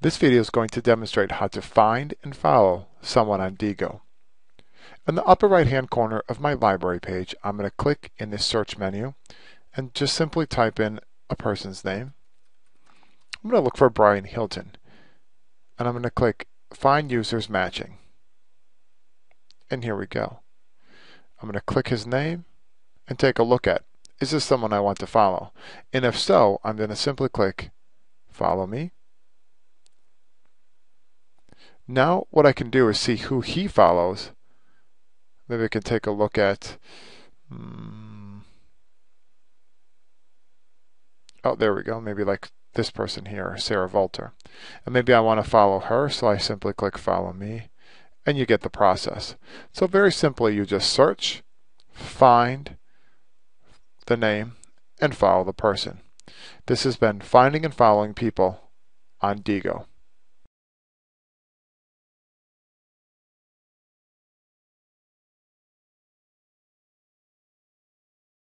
This video is going to demonstrate how to find and follow someone on Diigo. In the upper right hand corner of my library page, I'm going to click in the search menu and just simply type in a person's name. I'm going to look for Brian Hilton and I'm going to click Find Users Matching. And here we go. I'm going to click his name and take a look at is this someone I want to follow? And if so, I'm going to simply click Follow Me. Now what I can do is see who he follows. Maybe I can take a look at. Um, oh, there we go. Maybe like this person here, Sarah Volter. And maybe I want to follow her, so I simply click Follow Me, and you get the process. So very simply, you just search, find the name, and follow the person. This has been Finding and Following People on Diigo.